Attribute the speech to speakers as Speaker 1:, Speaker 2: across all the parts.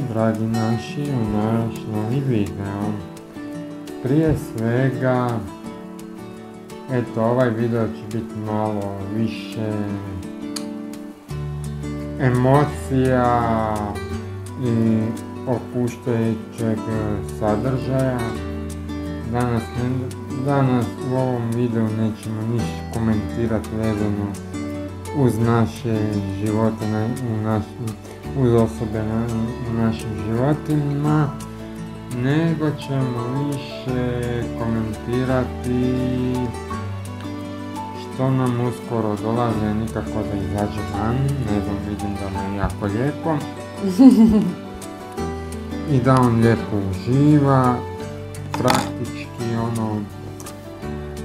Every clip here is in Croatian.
Speaker 1: dragi naši, u naš novi video. Prije svega, eto ovaj video će biti malo više emocija i opuštajućeg sadržaja. Danas, danas u ovom videu nećemo ništa komentirati vezano uz naše živote u našim uz osobe na, našim životima, nego ćemo više komentirati što nam uskoro dolaze, nikako da izađe van, ne znam, vidim da nam je jako lijepo. I da on lijepo uživa, praktički ono,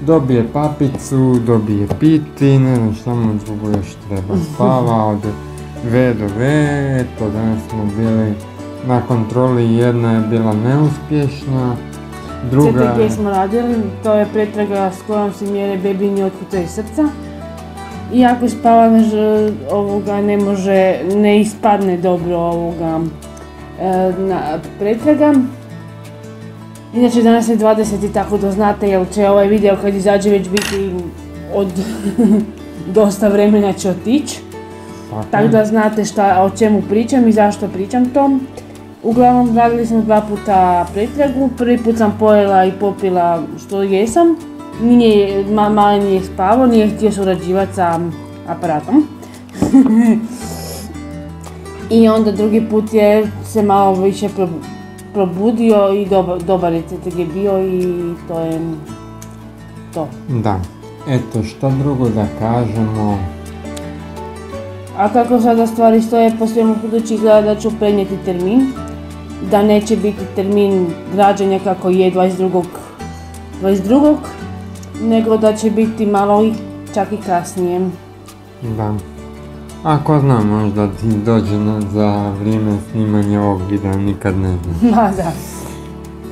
Speaker 1: dobije papicu, dobije piti, ne znam što mu drugo još treba, spava, ode V do V, eto danas smo bili na kontroli, jedna je bila neuspješna, druga...
Speaker 2: CTG smo radili, to je pretraga s kojom se mjere bebini otkucaj srca. I ako spava ovoga ne može, ne ispadne dobro ovoga e, na pretraga. Inače danas je 20 i tako da znate jel će ovaj video kad izađe već biti od dosta vremena će otići. Tako da znate šta, o čemu pričam i zašto pričam to. Uglavnom radili smo dva puta pretragu, prvi put sam pojela i popila što jesam. Nije, ma, mali nije spavao, nije htio surađivati sa aparatom. I onda drugi put je se malo više probudio i dobar, dobar je CTG bio i to je to.
Speaker 1: Da, eto što drugo da kažemo,
Speaker 2: a kako sada stvari stoje, po svemu budući izgleda da ću prenijeti termin, da neće biti termin rađenja kako je 22. 22. nego da će biti malo i čak i kasnije.
Speaker 1: Da. Ako znam, možda ti dođe za vrijeme snimanja ovog videa, nikad ne znam.
Speaker 2: Ma da.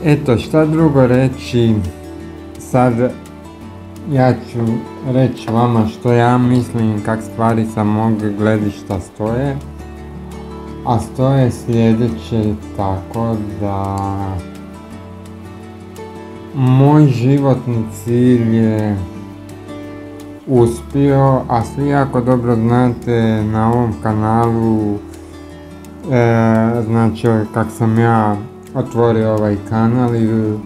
Speaker 1: Eto, šta drugo reći, sad ja ću reći vama što ja mislim kak stvari sa mog gledišta stoje. A stoje sljedeće tako da moj životni cilj je uspio, a svi jako dobro znate na ovom kanalu e, znači kak sam ja otvorio ovaj kanal i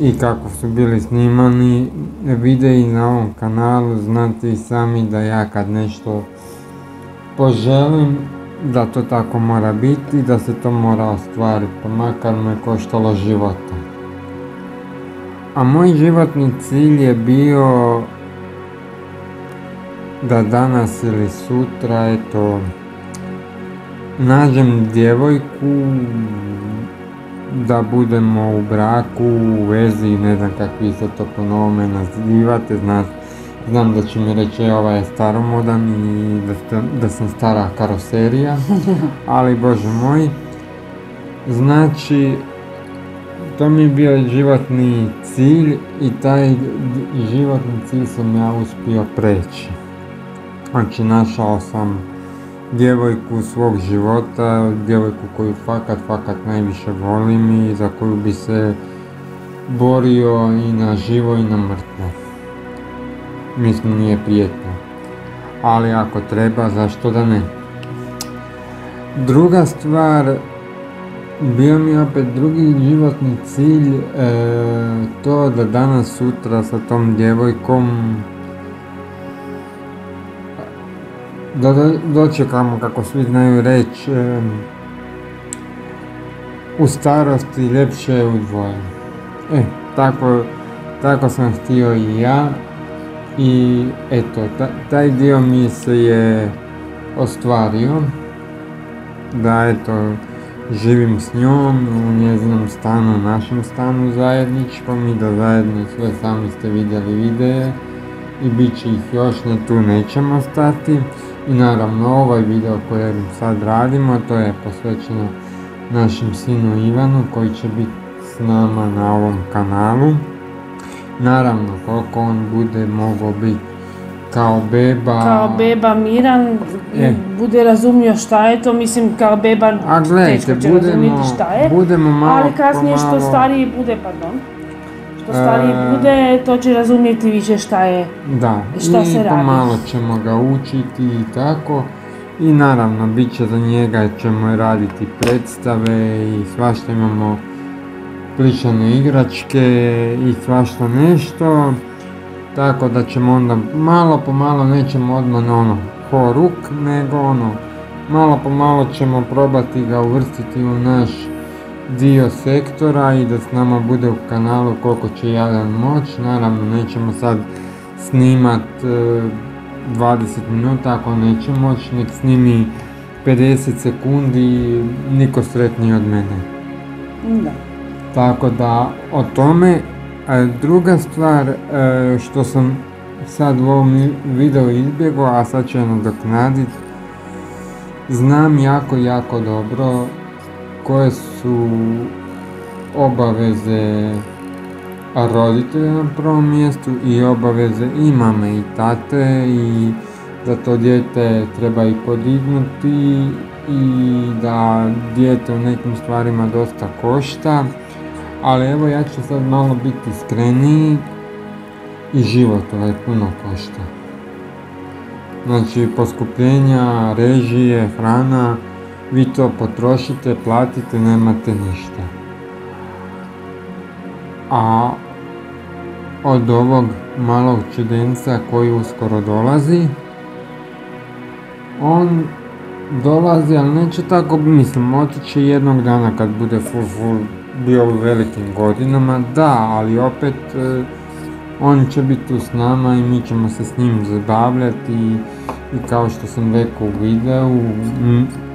Speaker 1: i kako su bili snimani videi na ovom kanalu, znate i sami da ja kad nešto poželim, da to tako mora biti, da se to mora ostvariti, pa makar me koštalo života. A moj životni cilj je bio da danas ili sutra, eto, nađem djevojku da budemo u braku, u vezi, ne znam kakvi se to po novome nazivate, znam da će mi reći e, ovaj je staromodan i da, da sam stara karoserija, ali bože moj, znači to mi je bio životni cilj i taj životni cilj sam ja uspio preći. Znači našao sam djevojku svog života, djevojku koju fakat, fakat najviše volim i za koju bi se borio i na živo i na mrtvo. Mislim nije prijetno. Ali ako treba, zašto da ne? Druga stvar, bio mi opet drugi životni cilj, e, to da danas sutra sa tom djevojkom da dočekamo, kako svi znaju reći, u starosti ljepše je udvojeno. E, tako, tako sam htio i ja i eto, taj dio mi se je ostvario, da eto, živim s njom u njezinom stanu, našem stanu zajedničkom i da zajedno sve sami ste vidjeli videe i bit će ih još, ne tu nećemo stati. I naravno ovaj video koji sad radimo to je posvećeno našem sinu Ivanu koji će biti s nama na ovom kanalu. Naravno koliko on bude mogao biti kao beba...
Speaker 2: kao beba miran,
Speaker 1: E.
Speaker 2: bude razumio šta je to, mislim kao beba
Speaker 1: A gledajte,
Speaker 2: teško će
Speaker 1: budemo,
Speaker 2: razumjeti šta je,
Speaker 1: budemo malo
Speaker 2: ali kasnije što
Speaker 1: pomalo-
Speaker 2: stariji bude, pardon, što stariji
Speaker 1: E.
Speaker 2: bude, to će razumjeti više šta je.
Speaker 1: Da,
Speaker 2: šta
Speaker 1: i
Speaker 2: se radi.
Speaker 1: pomalo ćemo ga učiti i tako. I naravno, bit će za njega ćemo i raditi predstave i svašta imamo plišane igračke i svašta nešto. Tako da ćemo onda malo po malo, nećemo odmah na ono ho ruk, nego ono, malo po malo ćemo probati ga uvrstiti u naš dio sektora i da s nama bude u kanalu koliko će jadan moć. Naravno nećemo sad snimat e, 20 minuta ako neće moć, nek snimi 50 sekundi, niko sretniji od mene.
Speaker 2: Da.
Speaker 1: Tako da o tome. E, druga stvar e, što sam sad u ovom videu izbjegao, a sad ću je nadoknadit, znam jako, jako dobro koje su obaveze roditelja na prvom mjestu i obaveze i mame i tate i da to dijete treba i podignuti i da dijete u nekim stvarima dosta košta. Ali evo ja ću sad malo biti iskreniji i život ovaj puno košta. Znači poskupljenja, režije, hrana, vi to potrošite, platite, nemate ništa. A od ovog malog čudenca koji uskoro dolazi, on dolazi, ali neće tako, mislim, otići jednog dana kad bude full, full bio u velikim godinama, da, ali opet e, on će biti tu s nama i mi ćemo se s njim zabavljati i, kao što sam rekao u videu,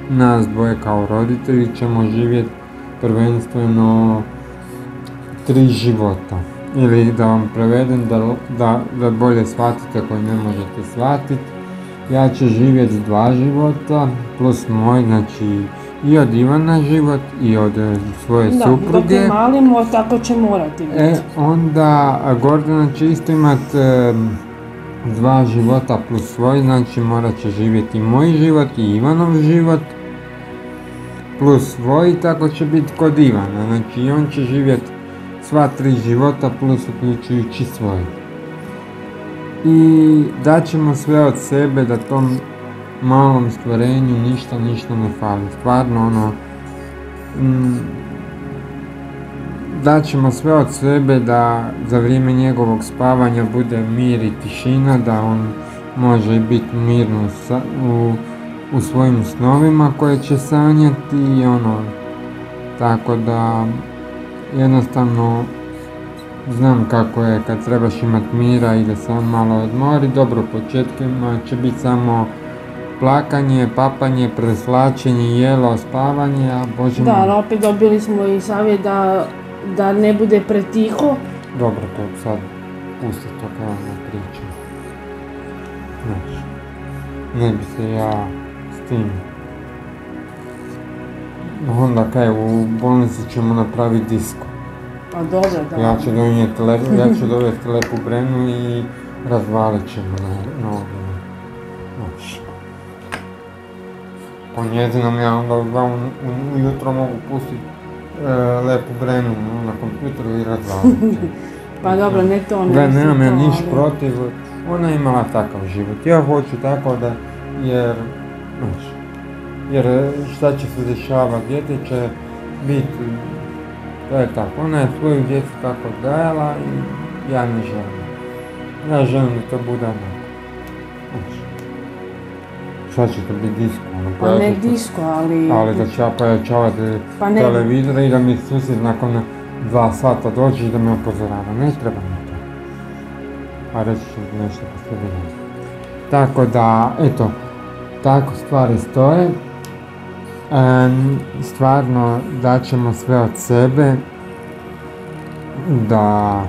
Speaker 1: nas dvoje kao roditelji ćemo živjeti prvenstveno tri života. Ili da vam prevedem da, da, da bolje shvatite koji ne možete shvatiti. Ja ću živjeti dva života plus moj, znači i od Ivana život i od e, svoje
Speaker 2: Da,
Speaker 1: supruge.
Speaker 2: je mali, mo- tako će morati biti.
Speaker 1: E, onda Gordana će isto imat e, dva života plus svoj, znači morat će živjeti i moj život i Ivanov život plus svoj, tako će biti kod Ivana, znači on će živjeti sva tri života plus uključujući svoj. I daćemo sve od sebe da tom malom stvorenju ništa, ništa ne fali. Stvarno ono, mm, daćemo sve od sebe da za vrijeme njegovog spavanja bude mir i tišina, da on može biti mirno u, u svojim snovima koje će sanjati i ono, tako da jednostavno znam kako je kad trebaš imat mira i da se on malo odmori, dobro početkima će biti samo plakanje, papanje, preslačenje, jelo, spavanje, a bože
Speaker 2: Da, ali opet dobili smo i savjet da, da ne bude pretiho.
Speaker 1: Dobro, to sad pusti to kao ne pričam. Znaš, ne bi se ja tim... Onda kaj, u bolnici ćemo napraviti disko.
Speaker 2: Pa dobro, da.
Speaker 1: Ja ću donijeti lepu, ja ću dovesti lepu brenu i razvalit ćemo na, na ovom. Znači. Po njezinom ja onda ujutro mogu pustiti e, lepu brenu na kompjuteru i razvalit ćemo.
Speaker 2: Pa dobro, ne to, ne
Speaker 1: Da, nemam ja niš protiv, ona je imala takav život. Ja hoću tako da, jer, jer e, šta će se dešavati, dijete će biti, to je tako, ona je svoju djecu tako odgajala i ja ne želim. Ja želim da to bude onako. Šta će to biti disko? ono,
Speaker 2: Pa ne disko, ali...
Speaker 1: ali da ću ja pojačavati
Speaker 2: Pa ne-
Speaker 1: televizor i da mi susjed nakon dva sata dođe i da me upozorava. Ne treba mi to. A reći ću nešto poslije. Tako da, eto, tako stvari stoje. Stvarno daćemo sve od sebe da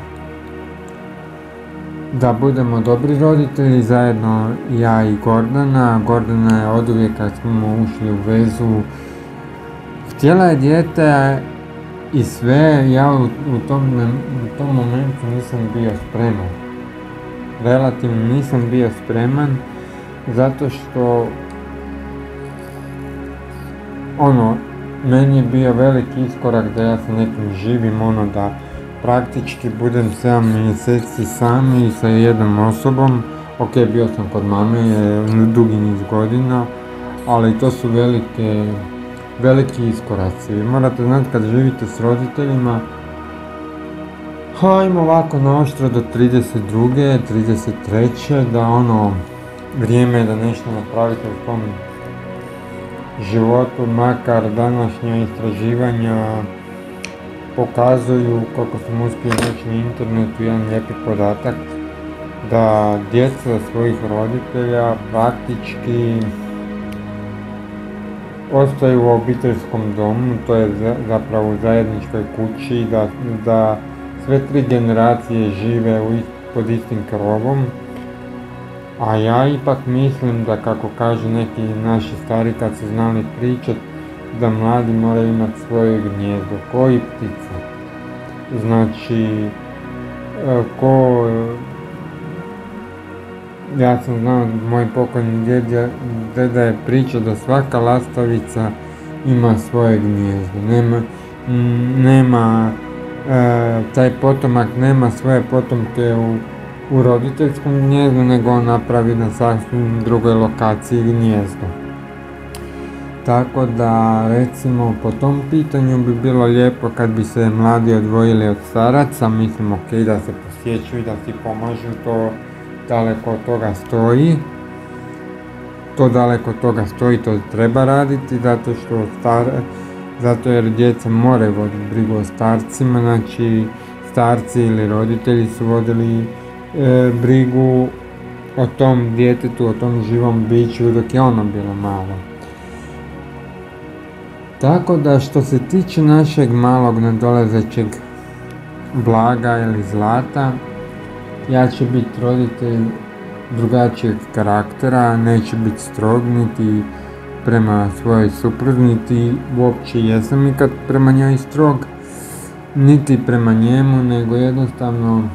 Speaker 1: da budemo dobri roditelji zajedno ja i Gordana. Gordana je oduvijek kad smo ušli u vezu htjela je dijete i sve, ja u, u, tom, u tom momentu nisam bio spreman. relativno nisam bio spreman zato što ono, meni je bio veliki iskorak da ja sa nekim živim, ono da praktički budem 7 mjeseci sam i sa jednom osobom. Ok, bio sam kod mame dugi niz godina, ali to su velike, veliki iskoraci. Morate znati kad živite s roditeljima, hajmo ovako na oštro do 32. 33. da ono vrijeme je da nešto napravite u tom životu, makar današnja istraživanja pokazuju, kako sam uspio naći na internetu, jedan lijepi podatak, da djeca svojih roditelja praktički ostaju u obiteljskom domu, to je zapravo u zajedničkoj kući, da, da sve tri generacije žive pod istim krovom, a ja ipak mislim da kako kažu neki naši stari kad su znali pričat, da mladi moraju imati svoje gnjezdo, koji ptice. Znači, e, ko... Ja sam znao, moj pokojni djeda, deda je pričao da svaka lastavica ima svoje gnjezdo. Nema, nema e, taj potomak nema svoje potomke u u roditeljskom gnjezdu, nego on napravi na sasvim drugoj lokaciji gnjezdo. Tako da, recimo, po tom pitanju bi bilo lijepo kad bi se mladi odvojili od staraca, mislim, ok, da se posjeću i da si pomažu, to daleko od toga stoji. To daleko od toga stoji, to treba raditi, zato što star, zato jer djeca moraju voditi brigu o starcima, znači starci ili roditelji su vodili e, brigu o tom djetetu, o tom živom biću dok je ono bilo malo. Tako da što se tiče našeg malog nadolazećeg blaga ili zlata, ja ću biti roditelj drugačijeg karaktera, neću biti strog niti prema svojoj supruzi, niti uopće jesam ikad prema njoj strog, niti prema njemu, nego jednostavno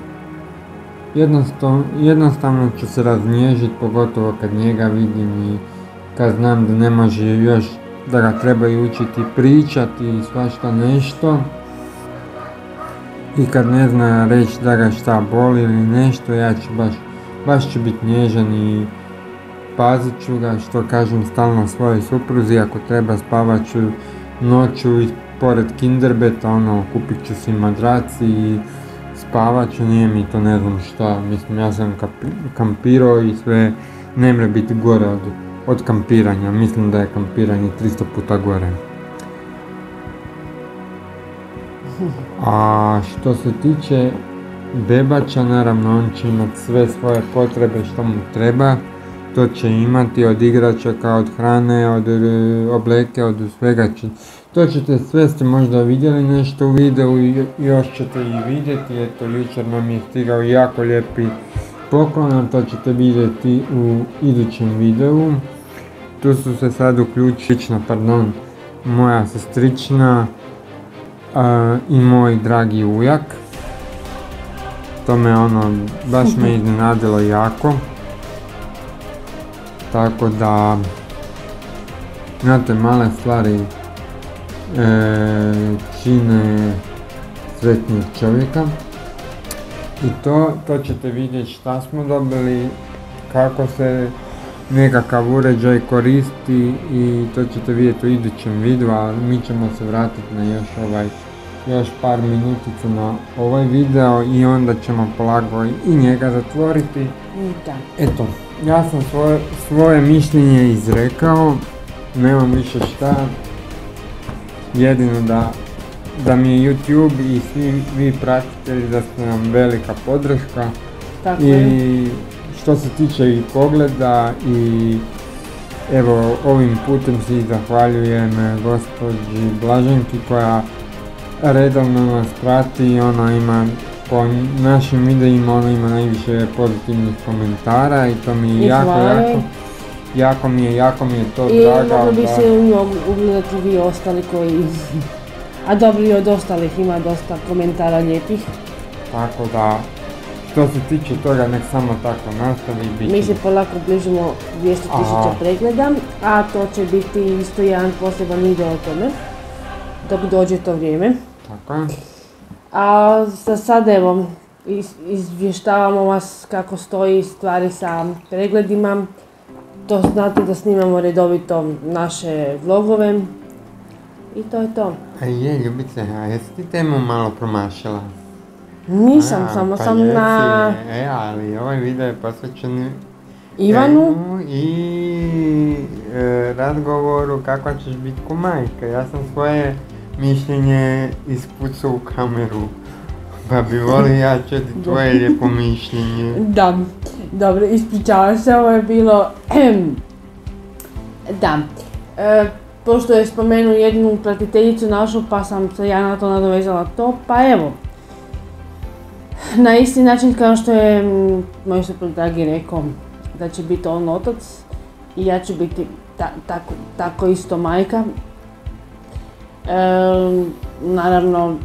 Speaker 1: Jednostavno, ću se raznježiti, pogotovo kad njega vidim i kad znam da ne može još, da ga trebaju učiti pričati i svašta nešto. I kad ne zna reći da ga šta boli ili nešto, ja ću baš, baš ću biti nježan i pazit ću ga, što kažem stalno svojoj supruzi, ako treba spavat ću noću i pored kinderbeta, ono, kupit ću si madraci i spavaću, nije mi to ne znam šta, mislim ja sam kampirao i sve ne mre biti gore od, od kampiranja, mislim da je kampiranje 300 puta gore. A što se tiče bebača, naravno on će imati sve svoje potrebe što mu treba, to će imati od igračaka, od hrane, od e, obleke, od svega će, to ćete sve ste možda vidjeli nešto u videu i još ćete i vidjeti. Eto, jučer nam je stigao jako lijepi poklon, to ćete vidjeti u idućem videu. Tu su se sad uključili, pardon, moja sestrična i moj dragi ujak. To me ono, baš me iznenadilo jako. Tako da, znate, male stvari čine sretnijeg čovjeka. I to, to ćete vidjeti šta smo dobili, kako se nekakav uređaj koristi i to ćete vidjeti u idućem videu, a mi ćemo se vratiti na još ovaj još par minutica na ovaj video i onda ćemo polago i njega zatvoriti. Eto, ja sam svoje, svoje mišljenje izrekao, nemam više šta, jedino da, da mi je YouTube i svi vi pratitelji da ste nam velika podrška. Tako I što se tiče i pogleda i evo ovim putem si zahvaljujem gospođi Blaženki koja redovno nas prati i ona ima po našim videima ona ima najviše pozitivnih komentara i to mi je jako, jako jako mi je, jako mi je to I drago.
Speaker 2: I mogli bi se u njog ugledati vi ostali koji... A dobro i od ostalih ima dosta komentara lijepih.
Speaker 1: Tako da, što se tiče toga, nek samo tako nastavi i bit
Speaker 2: Mi se polako bližimo 200 tisuća
Speaker 1: Aha.
Speaker 2: pregleda, a to će biti isto jedan poseban video o tome, dok dođe to vrijeme.
Speaker 1: Tako je.
Speaker 2: A za sad evo, iz- izvještavamo vas kako stoji stvari sa pregledima. To znate da snimamo redovito naše vlogove. I to je to.
Speaker 1: A je, Ljubice, a jesi ti temu malo promašila?
Speaker 2: Nisam,
Speaker 1: A,
Speaker 2: samo
Speaker 1: pa
Speaker 2: sam
Speaker 1: jesi,
Speaker 2: na
Speaker 1: E, ali ovaj video je posvećen
Speaker 2: Ivanu.
Speaker 1: I e, razgovoru kako ćeš biti ko majka. Ja sam svoje mišljenje ispucao u kameru. Pa bi volio ja čuti tvoje lijepo mišljenje.
Speaker 2: Da, dobro, ispričavam se, ovo je bilo... da, e, pošto je spomenuo jednu pratiteljicu našu, pa sam se ja na to nadovezala to, pa evo. Na isti način kao što je moj suprug dragi rekao da će biti on otac i ja ću biti ta- tako, tako isto majka. E, naravno,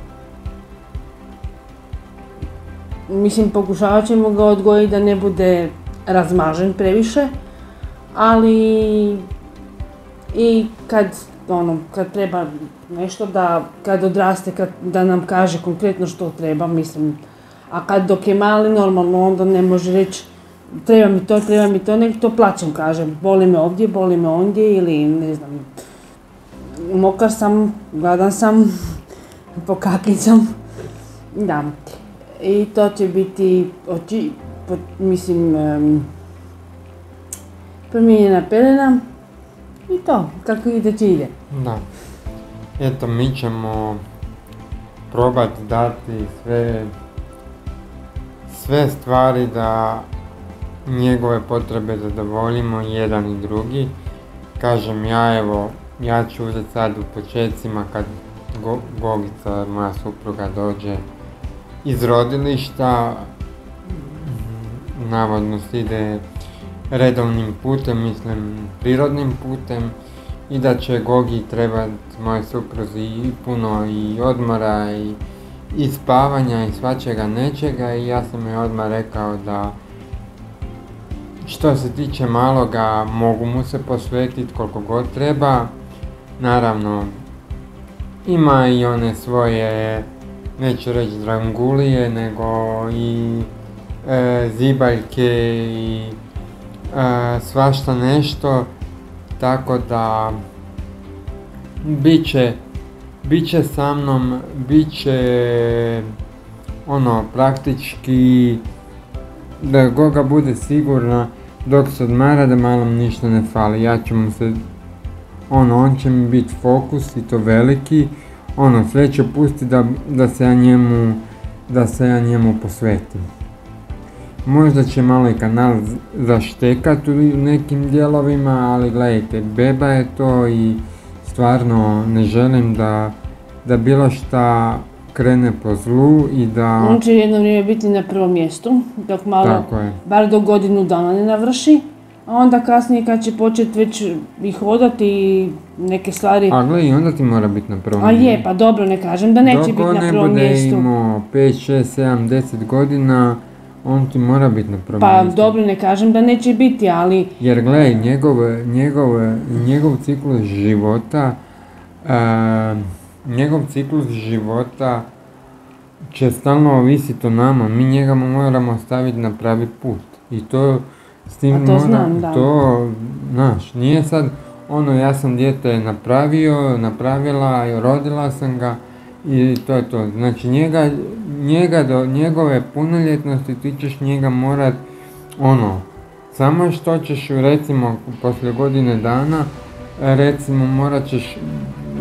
Speaker 2: mislim pokušavat ćemo ga odgojiti da ne bude razmažen previše, ali i kad ono, kad treba nešto da, kad odraste, kad, da nam kaže konkretno što treba, mislim, a kad dok je mali normalno onda ne može reći treba mi to, treba mi to, nek to plaćem kažem, boli me ovdje, boli me ondje ili ne znam, mokar sam, gladan sam, pokakljiv sam, da. I to će biti, oči, po- mislim, em, promijenjena pelena i to, kako ide će ide.
Speaker 1: Da. Eto, mi ćemo probati dati sve, sve stvari da njegove potrebe zadovoljimo jedan i drugi. Kažem ja evo, ja ću uzeti sad u počecima kad Go- Gogica, moja supruga, dođe iz rodilišta, navodno se ide redovnim putem, mislim prirodnim putem. I da će Gogi trebati moje supruzi i puno i odmora i, i spavanja i svačega nečega. I ja sam joj odmah rekao da što se tiče maloga mogu mu se posvetiti koliko god treba. Naravno ima i one svoje, neću reći drangulije, nego i e, zibaljke i e, svašta nešto. Tako da bit će, bit će sa mnom, bit će ono praktički da Goga bude sigurna dok se odmara da malom ništa ne fali. Ja ću mu se, ono, on će mi biti fokus i to veliki, ono, sve ću pustiti da, da se ja njemu, da se ja njemu posvetim. Možda će malo i kanal z- zaštekat u nekim dijelovima, ali gledajte, beba je to i stvarno ne želim da, da bilo šta krene po zlu i da...
Speaker 2: On će jedno vrijeme biti na prvom mjestu, dok malo, bar do godinu dana ne navrši, a onda kasnije kad će početi već i hodati i neke stvari,
Speaker 1: A gle, i onda ti mora biti na prvom
Speaker 2: a je,
Speaker 1: mjestu.
Speaker 2: pa dobro, ne kažem da neće
Speaker 1: Dok
Speaker 2: biti
Speaker 1: on
Speaker 2: na
Speaker 1: ne
Speaker 2: prvom
Speaker 1: bude
Speaker 2: mjestu.
Speaker 1: imao 5, 6, 7, 10 godina, on ti mora biti na prvom
Speaker 2: Pa
Speaker 1: mjestu.
Speaker 2: dobro, ne kažem da neće biti, ali
Speaker 1: Jer gledaj, njegov, njegov, njegov ciklus života, e, njegov ciklus života će stalno ovisiti o nama, mi njega moramo staviti na pravi put. I to s tim
Speaker 2: A to
Speaker 1: mora,
Speaker 2: znam, da.
Speaker 1: to, znaš, nije sad ono ja sam dijete napravio, napravila, rodila sam ga i to je to. Znači njega, njega do njegove punoljetnosti ti ćeš njega morat ono, samo što ćeš recimo poslije godine dana recimo morat ćeš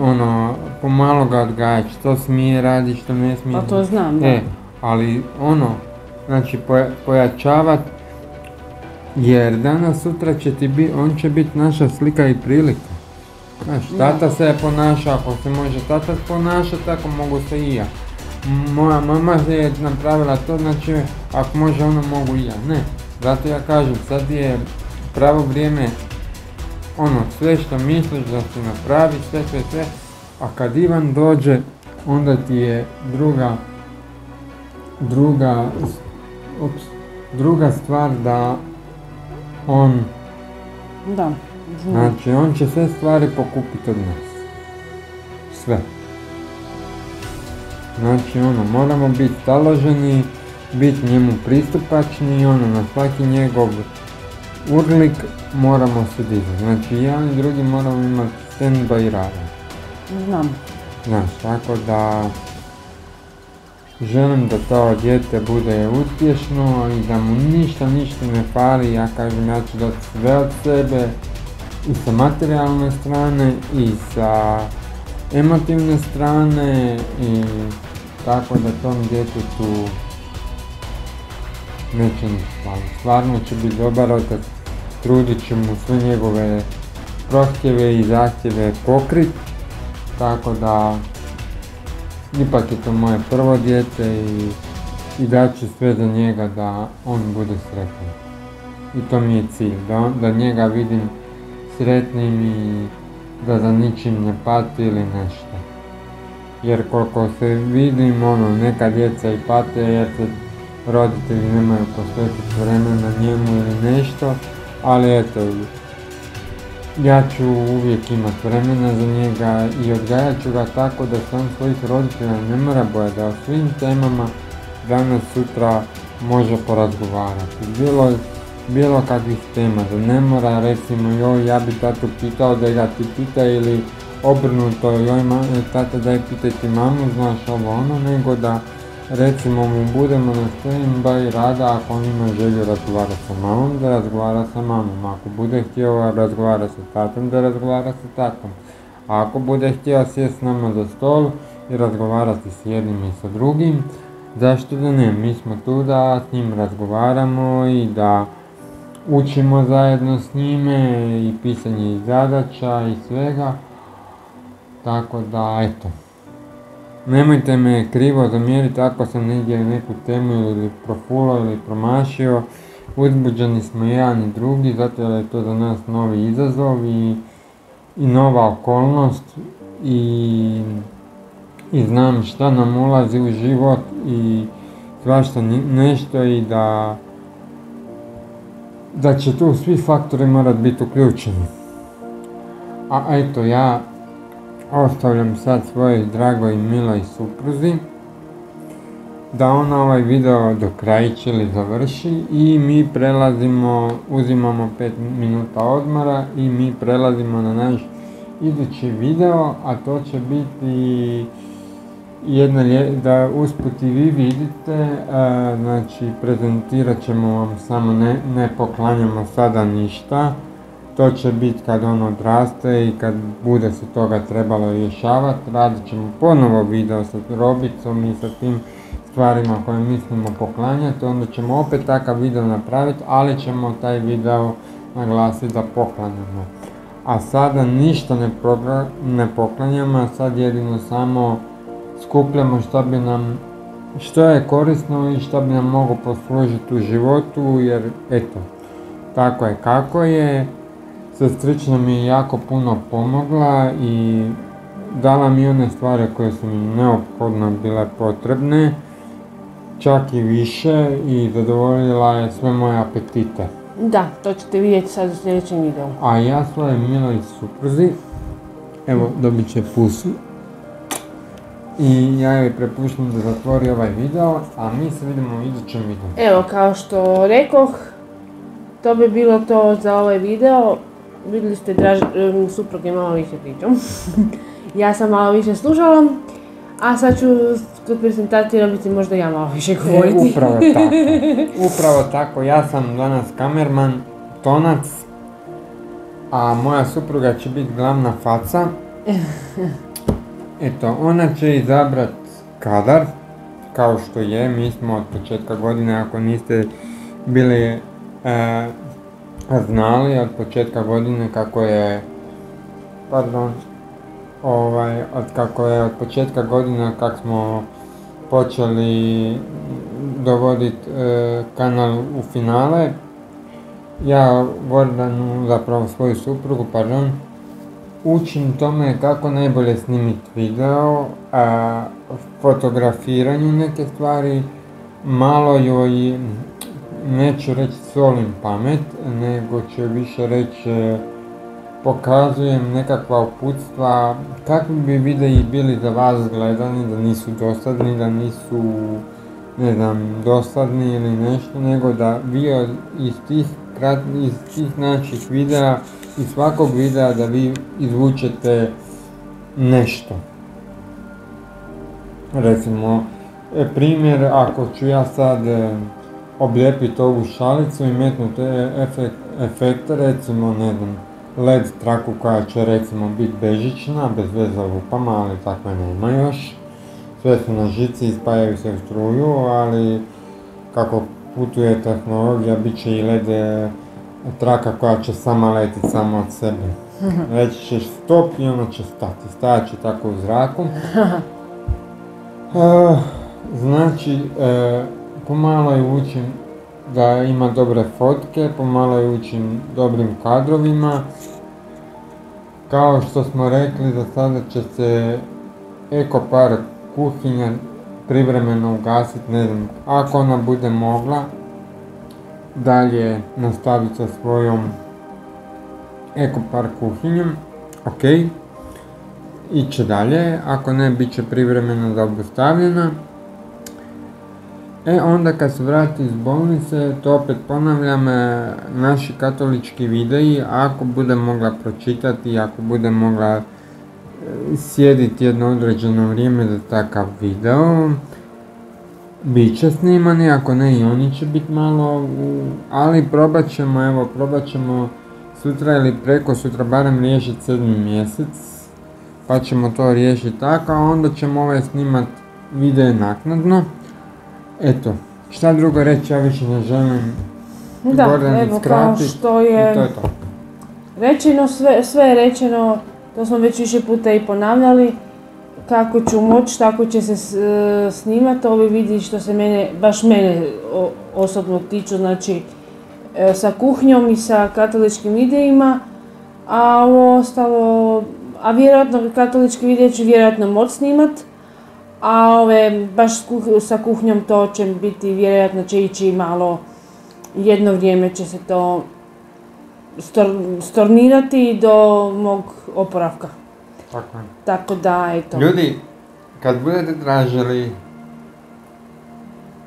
Speaker 1: ono pomalo ga odgajati što smije raditi, što ne smije.
Speaker 2: pa to znam, da.
Speaker 1: E, ali ono, znači poja- pojačavat, jer danas sutra će ti biti, on će biti naša slika i prilika. Znaš, tata se je ponašao, ako se može tata ponašati, tako mogu se i ja. Moja mama je napravila to, znači ako može ona mogu i ja. Ne, zato ja kažem, sad je pravo vrijeme, ono, sve što misliš da se napravi, sve, sve, sve, a kad Ivan dođe, onda ti je druga, druga ups, druga stvar da on,
Speaker 2: Da.
Speaker 1: znači on će sve stvari pokupiti od nas. Sve. Znači ono, moramo biti taloženi, biti njemu pristupačni i ono, na svaki njegov urlik moramo se dizati. Znači jedan i drugi moramo imati stand-by rada.
Speaker 2: Znam.
Speaker 1: Znaš, tako da želim da to dijete bude uspješno i da mu ništa, ništa ne fali. Ja kažem, ja ću dati sve od sebe i sa materijalne strane i sa emotivne strane i tako da tom djetetu neće ništa. Stvarno će biti dobar otac, trudit će mu sve njegove prohtjeve i zahtjeve pokrit, tako da ipak je to moje prvo dijete i, i dat ću sve za njega da on bude sretan. I to mi je cilj, da, da njega vidim sretnim i da za ničim ne pati ili nešto. Jer koliko se vidim, ono, neka djeca i pate jer se roditelji nemaju posvetiti vremena njemu ili nešto, ali eto, ja ću uvijek imati vremena za njega i odgajat ću ga tako da on svojih roditelja ne mora bojati, da o svim temama danas sutra može porazgovarati. Bilo, bilo kakvih tema, da ne mora recimo joj ja bi tatu pitao da ga ti pita ili obrnuto joj tata daj pitaj ti mamu, znaš ovo ono, nego da recimo mu budemo na stand-by rada ako on ima želju razgovarati sa mamom, da razgovara sa mamom. Ako bude htio razgovarati sa tatom, da razgovara sa tatom. Ako bude htio sjesti s nama za stol i razgovarati s jednim i sa drugim, zašto da ne? Mi smo tu da s njim razgovaramo i da učimo zajedno s njime i pisanje i zadaća i svega. Tako da, eto. Nemojte me krivo zamjeriti ako sam negdje neku temu ili profulao ili promašio. Uzbuđeni smo jedan i drugi zato je to za nas novi izazov i, i nova okolnost i, i znam šta nam ulazi u život i svašta nešto i da da će tu svi faktori morat biti uključeni. A eto ja ostavljam sad svojoj dragoj miloj supruzi da ona ovaj video do krajiće ili završi i mi prelazimo, uzimamo 5 minuta odmora i mi prelazimo na naš idući video, a to će biti jedna da usput i vi vidite, e, znači prezentirat ćemo vam samo, ne, ne poklanjamo sada ništa, to će biti kad on odraste i kad bude se toga trebalo rješavati, radit ćemo ponovo video sa robicom i sa tim stvarima koje mislimo poklanjati, onda ćemo opet takav video napraviti, ali ćemo taj video naglasiti da poklanjamo. A sada ništa ne, ne poklanjamo, sad jedino samo skupljamo što bi nam, što je korisno i što bi nam moglo poslužiti u životu, jer eto, tako je kako je. Sestrična mi je jako puno pomogla i dala mi one stvari koje su mi neophodno bile potrebne, čak i više i zadovoljila je sve moje apetite.
Speaker 2: Da, to ćete vidjeti sad u sljedećem videu.
Speaker 1: A ja svojoj miloj supruzi, evo dobit će pusu. I ja joj prepuštam da zatvori ovaj video, a mi se vidimo u idućem videu.
Speaker 2: Evo, kao što rekoh, to bi bilo to za ovaj video. Vidjeli ste, draž, suprug je malo više pričao. ja sam malo više slušala, a sad ću kod prezentacije robiti možda ja malo više
Speaker 1: E,
Speaker 2: govoriti.
Speaker 1: upravo tako. Upravo tako, ja sam danas kamerman, tonac, a moja supruga će biti glavna faca. Eto, ona će izabrat kadar, kao što je, mi smo od početka godine, ako niste bili e, znali od početka godine kako je, pardon, ovaj, od kako je od početka godine kako smo počeli dovoditi e, kanal u finale. Ja Gordanu, zapravo svoju suprugu, pardon, učim tome kako najbolje snimiti video, a, fotografiranju neke stvari malo joj, neću reći solim pamet, nego ću više reći e, pokazujem nekakva uputstva kakvi bi videi bili za vas gledani, da nisu dosadni, da nisu ne znam, dosadni ili nešto, nego da vi iz tih, iz tih naših videa, iz svakog videa da vi izvučete nešto. Recimo, e, primjer, ako ću ja sad e, oblijepiti ovu šalicu i metnuti efekt, efekte, recimo, ne znam, LED traku koja će recimo biti bežična, bez veze lupama, ali takve nema još. Sve su na žici i spajaju se u struju, ali kako putuje tehnologija, bit će i LED e, traka koja će sama letiti samo od sebe. Reći ćeš stop i ona će stati. Stajat će tako u zraku. E, znači, e, pomalo je učim da ima dobre fotke, pomalo je učim dobrim kadrovima. Kao što smo rekli, za sada će se ekopark kuhinja privremeno ugasiti, ne znam, ako ona bude mogla dalje nastaviti sa svojom ekopark kuhinjom, ok, iće dalje, ako ne, bit će privremeno da obustavljena. E onda kad se vrati iz bolnice, to opet ponavljam, e, naši katolički videi, ako bude mogla pročitati, ako bude mogla e, sjediti jedno određeno vrijeme za takav video, bit će snimani, ako ne i oni će biti malo, ali probat ćemo, evo, probat ćemo sutra ili preko sutra barem riješiti sedmi mjesec, pa ćemo to riješiti tako, a onda ćemo ovaj snimat video naknadno. Eto, šta drugo reći, ja više ne želim
Speaker 2: da, evo kao što je, to je to. rečeno, sve, sve je rečeno, to smo već više puta i ponavljali, kako ću moći, tako će se snimati, ovi vidi što se mene, baš mene osobno tiču, znači e, sa kuhnjom i sa katoličkim videima, a ovo ostalo, a vjerojatno katolički video ću vjerojatno moći snimat, a ove, baš sa kuhnjom to će biti, vjerojatno će ići malo, jedno vrijeme će se to stornirati do mog oporavka. Tako. Tako da, eto.
Speaker 1: Ljudi, kad budete tražili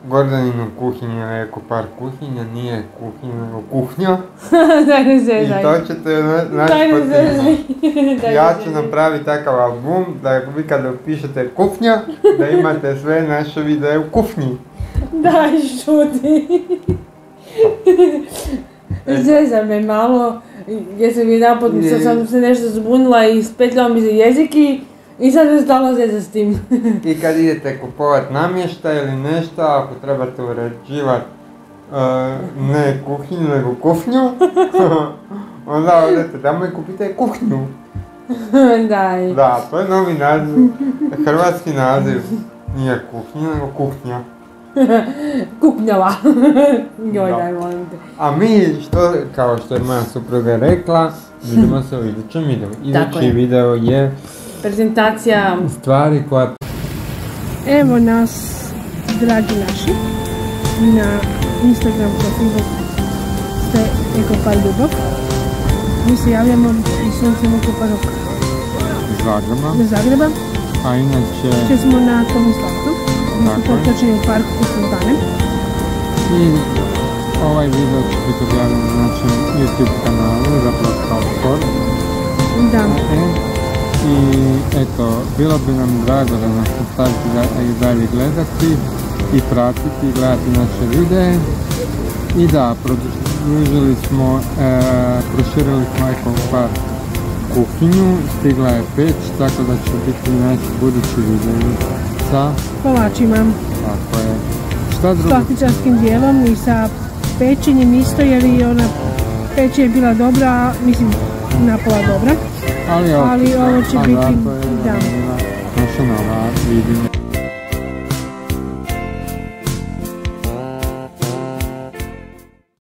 Speaker 1: Gordaninu kuhinju, eko par kuhinja, nije kuhinja, nego kuhnja.
Speaker 2: Daj ne zezaj.
Speaker 1: I to ćete naći pod Ja ću napraviti takav album da vi kada pišete kuhnja, da imate sve naše videe u kuhnji.
Speaker 2: Daj šuti. Zezaj me malo, jer sam napod, sam se nešto zbunila i spetljala mi se jezik i i sad me stalo s tim.
Speaker 1: I kad idete kupovat namještaj ili nešto, ako trebate uređivati uh, ne kuhinju nego kuhnju, onda odete tamo i kupite kuhnju.
Speaker 2: Daj.
Speaker 1: Da, to je novi naziv, hrvatski naziv. Nije kuhnja, nego kuhnja.
Speaker 2: Kuknjava. Joj, daj, molim te.
Speaker 1: A mi, što, kao što je moja supruga rekla, vidimo se u idućem videu. Idući video je
Speaker 2: prezentacija
Speaker 1: stvari koja...
Speaker 2: Evo nas, dragi naši, na Instagram profilu ste Ekopar Ljubov. Mi se javljamo iz Suncem Ekoparok.
Speaker 1: Zagreba.
Speaker 2: Iz Zagreba.
Speaker 1: A inače...
Speaker 2: Če smo na Tomislavcu. Mi smo potočeni u parku u Sultane.
Speaker 1: I ovaj video će biti objavljen na našem YouTube kanalu, zapravo kao sport.
Speaker 2: Da. E,
Speaker 1: i eto, bilo bi nam drago da nas nastavite i dalje gledati i pratiti i gledati naše videe i da, produžili smo, e, proširili smo par kuhinju, stigla je peć, tako da će biti naši budući videi sa
Speaker 2: kolačima.
Speaker 1: Tako je. Šta drugo?
Speaker 2: Plastičarskim dijelom i sa pečenjem isto jer i ona peć je bila dobra, mislim napola dobra. Ali, ovo će biti, da.
Speaker 1: Naša nova vidim.